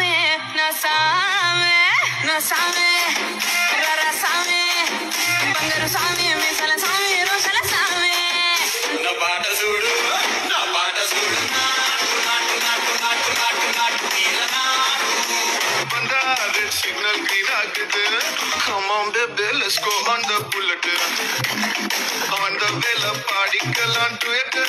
में नशा में नशा में रसा में बंगर सामे में सल सामे रोशल सामे నా పాట చూడు నా పాట చూడు నాటు నాటు నాటు నాటు నాటు నాటు నీల నాటు బందా రెడ్ సిగ్నల్ గ్రీన్ ఆగుது come on baby let's go on the bullet on the bell పాడికలాంటు ఎక్కడ